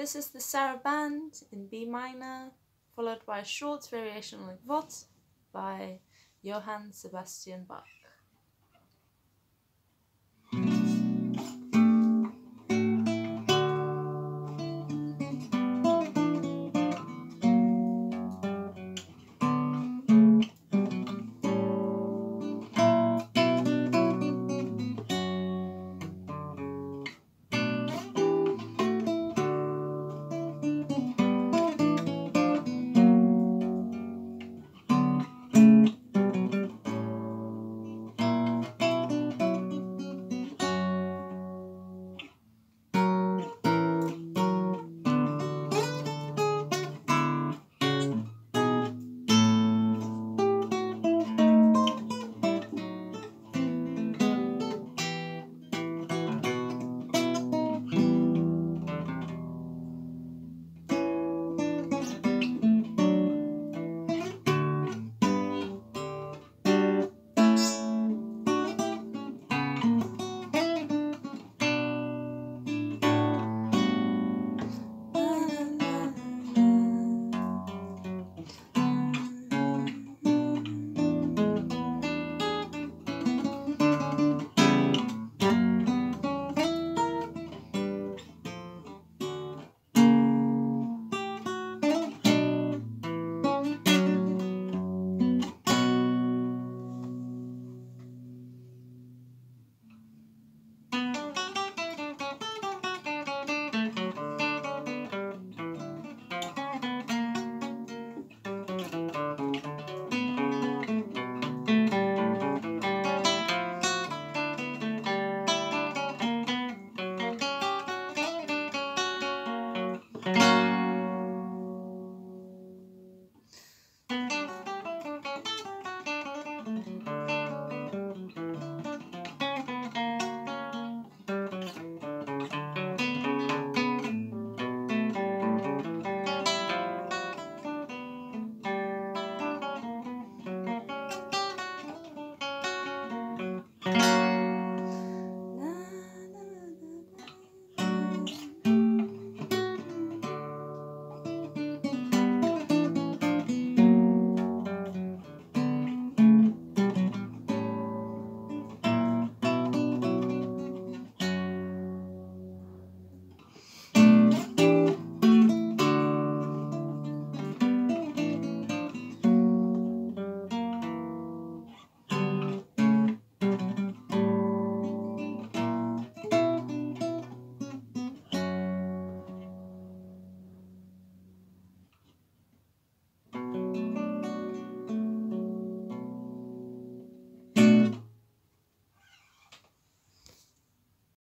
This is the Sarabande in B minor, followed by a short variation like what, by Johann Sebastian Bach.